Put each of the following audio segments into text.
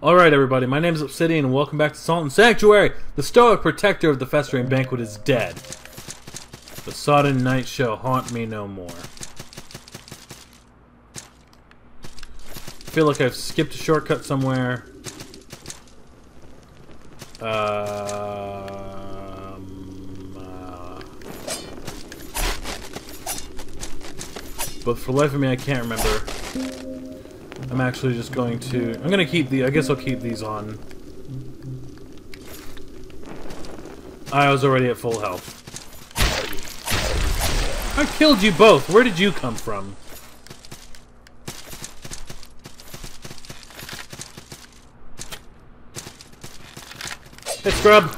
Alright, everybody, my name is Obsidian, and welcome back to Salt and Sanctuary! The stoic protector of the Festering Banquet is dead. The Sodden Knight shall haunt me no more. I feel like I've skipped a shortcut somewhere. Um, uh, but for life of me, I can't remember. I'm actually just going to... I'm going to keep the... I guess I'll keep these on. I was already at full health. I killed you both! Where did you come from? Hey, scrub!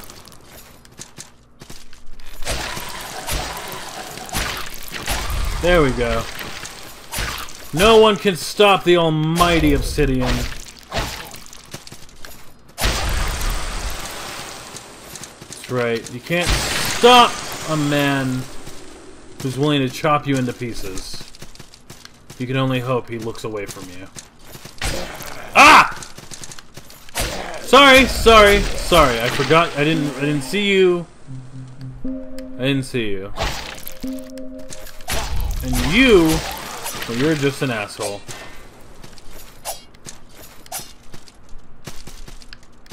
There we go. No one can stop the almighty Obsidian. That's right. You can't stop a man who's willing to chop you into pieces. You can only hope he looks away from you. Ah! Sorry, sorry, sorry. I forgot. I didn't. I didn't see you. I didn't see you. And you, you're just an asshole.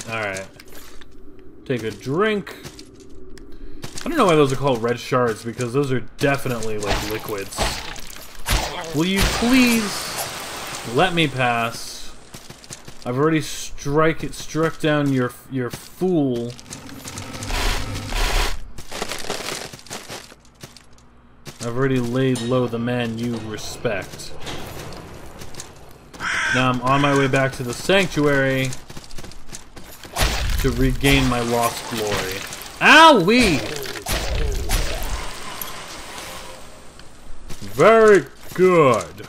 Alright. Take a drink. I don't know why those are called red shards, because those are definitely, like, liquids. Will you please let me pass? I've already strike it, struck down your your fool. I've already laid low the man you respect. Now I'm on my way back to the sanctuary to regain my lost glory. Owie! Very good.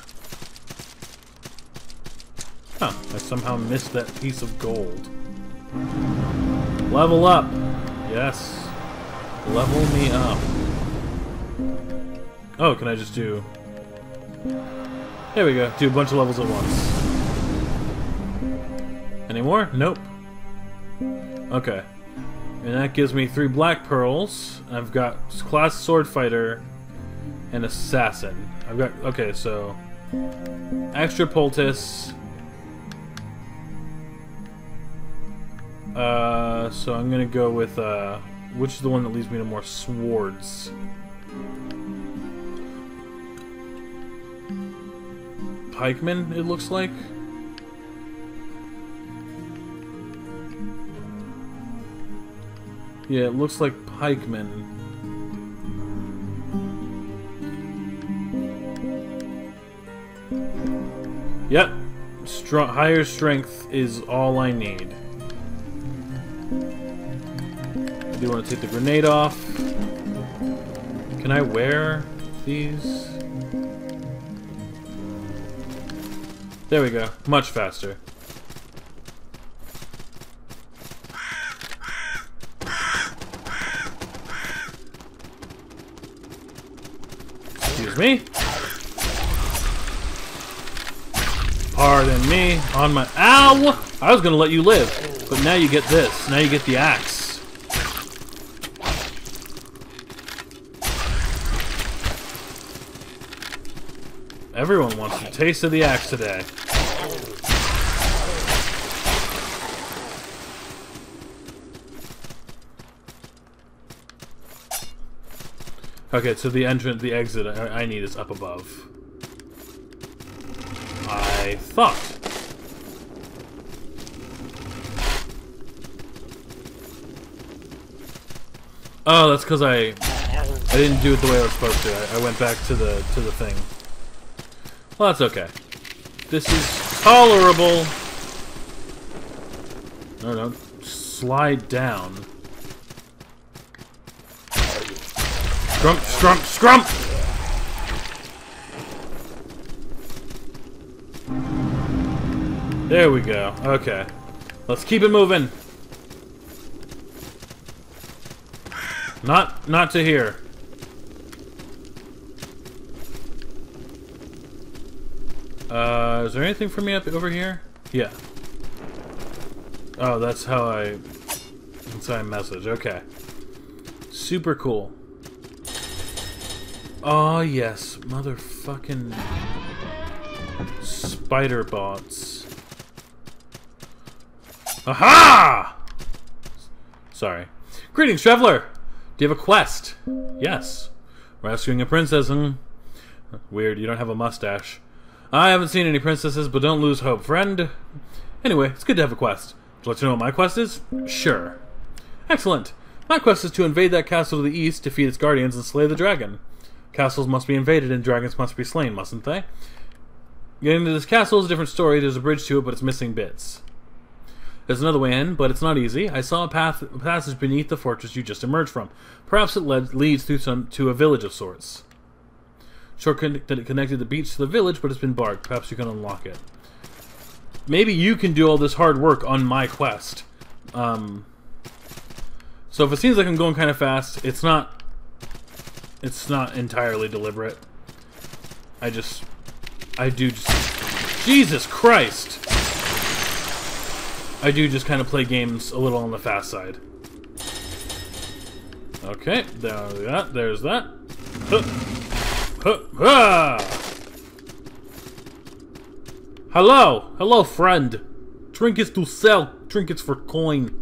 Huh, I somehow missed that piece of gold. Level up! Yes. Level me up. Oh, can I just do... There we go. Do a bunch of levels at once. Any more? Nope. Okay. And that gives me three black pearls. I've got class sword fighter and assassin. I've got... Okay, so... Extra poultice. Uh, so I'm gonna go with, uh... Which is the one that leads me to more swords? Pikeman, it looks like. Yeah, it looks like pikeman. Yep. Str higher strength is all I need. I do want to take the grenade off. Can I wear these? There we go. Much faster. Excuse me. Pardon me. On my... Ow! I was gonna let you live. But now you get this. Now you get the axe. Everyone wants a taste of the axe today. Okay, so the entrance, the exit I, I need is up above. I thought. Oh, that's because I I didn't do it the way I was supposed to. I, I went back to the to the thing. Well, that's okay. This is tolerable. No, no. Slide down. Scrump, scrump, scrump! There we go. Okay. Let's keep it moving. Not, not to here. Uh, is there anything for me up over here? Yeah. Oh, that's how I... That's how I message. Okay. Super cool. Oh, yes. Motherfucking... Spider bots. Aha! Sorry. Greetings, traveler! Do you have a quest? Yes. Rescuing a princess and... Weird, you don't have a mustache. I haven't seen any princesses, but don't lose hope, friend. Anyway, it's good to have a quest. Would you like to know what my quest is? Sure. Excellent. My quest is to invade that castle to the east, defeat its guardians, and slay the dragon. Castles must be invaded and dragons must be slain, mustn't they? Getting to this castle is a different story. There's a bridge to it, but it's missing bits. There's another way in, but it's not easy. I saw a, path, passage beneath the fortress you just emerged from. Perhaps it led, leads through some, to a village of sorts. Shortcut that it connected the beach to the village, but it's been barred. Perhaps you can unlock it. Maybe you can do all this hard work on my quest. Um, so if it seems like I'm going kind of fast, it's not. It's not entirely deliberate. I just, I do just. Jesus Christ! I do just kind of play games a little on the fast side. Okay, there's that. There's that. Huh. Hello! Hello, friend! Trinkets to sell, trinkets for coin.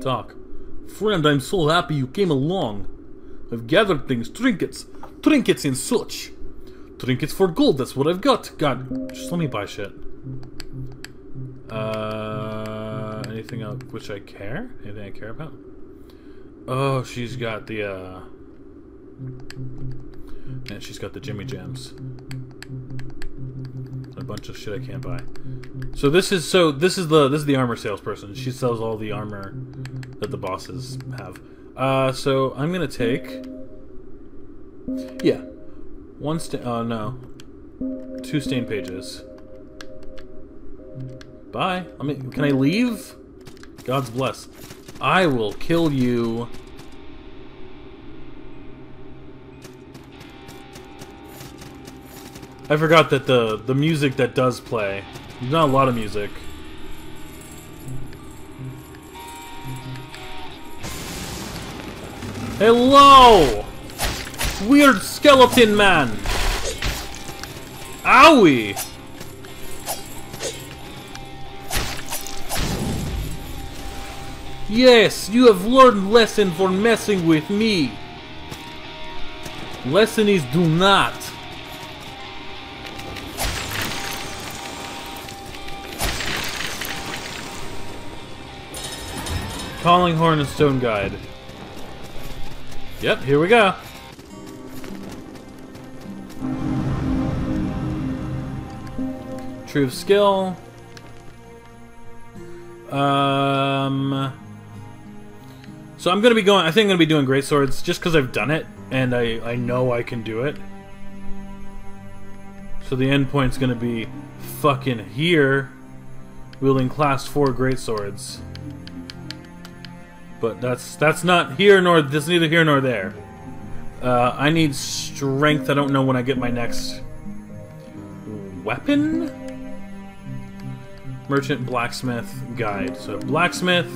Talk. Friend, I'm so happy you came along. I've gathered things, trinkets, trinkets and such. Trinkets for gold, that's what I've got. God, just let me buy shit. Uh, anything else which I care? Anything I care about? Oh, she's got the, uh... And she's got the Jimmy Jams. A bunch of shit I can't buy. So this is so this is the this is the armor salesperson. She sells all the armor that the bosses have. Uh, so I'm gonna take. Yeah, one stain. Oh no, two stain pages. Bye. I mean, can I leave? God's bless. I will kill you. I forgot that the the music that does play. Not a lot of music. Hello! Weird skeleton man! Owie! Yes, you have learned lesson for messing with me. Lesson is do not. Calling Horn and Stone Guide. Yep, here we go. Tree of Skill. Um. So I'm gonna be going. I think I'm gonna be doing great swords just because I've done it and I I know I can do it. So the end point's gonna be fucking here, wielding class four great swords. But that's that's not here nor this neither here nor there. Uh, I need strength. I don't know when I get my next weapon. Merchant blacksmith guide. So blacksmith.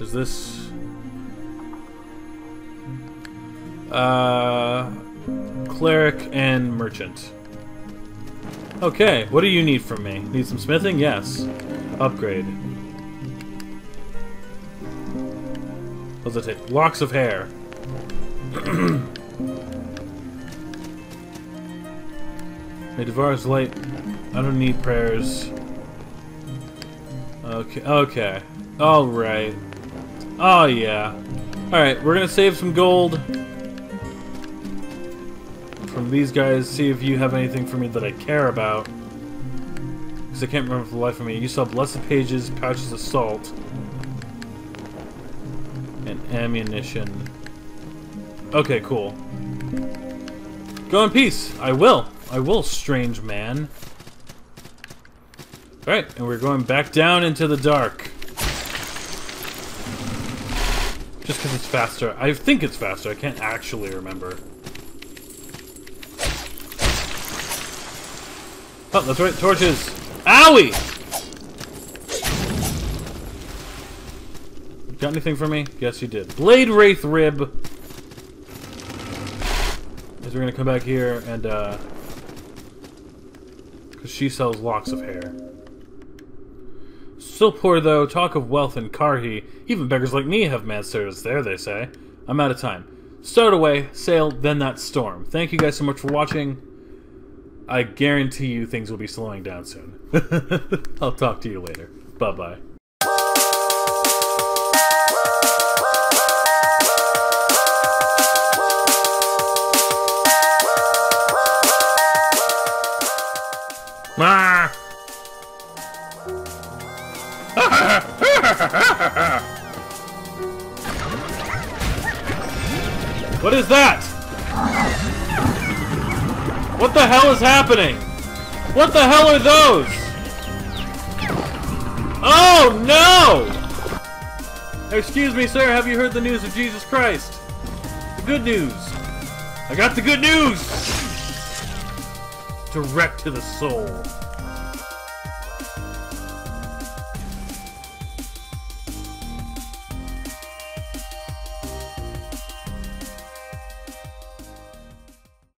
Is this? Uh, cleric and merchant. Okay, what do you need from me? Need some smithing? Yes. Upgrade. Does it? Locks of hair. May Devar's light. I don't need prayers. Okay, okay. Alright. Oh, yeah. Alright, we're gonna save some gold from these guys, see if you have anything for me that I care about. Because I can't remember for the life of me. You saw Blessed Pages, Pouches of Salt, Ammunition. Okay, cool. Go in peace. I will. I will, strange man. Alright, and we're going back down into the dark. Just because it's faster. I think it's faster. I can't actually remember. Oh, that's right. Torches. Owie! Got anything for me? Yes, you did. Blade Wraith Rib. Is we're gonna come back here and, uh... Because she sells locks of hair. Still poor, though. Talk of wealth in Karhi. Even beggars like me have mad service there, they say. I'm out of time. Start away, sail, then that storm. Thank you guys so much for watching. I guarantee you things will be slowing down soon. I'll talk to you later. Bye-bye. Ah! what is that? What the hell is happening? What the hell are those? Oh no! Excuse me, sir, have you heard the news of Jesus Christ? The good news. I got the good news! Direct to the soul.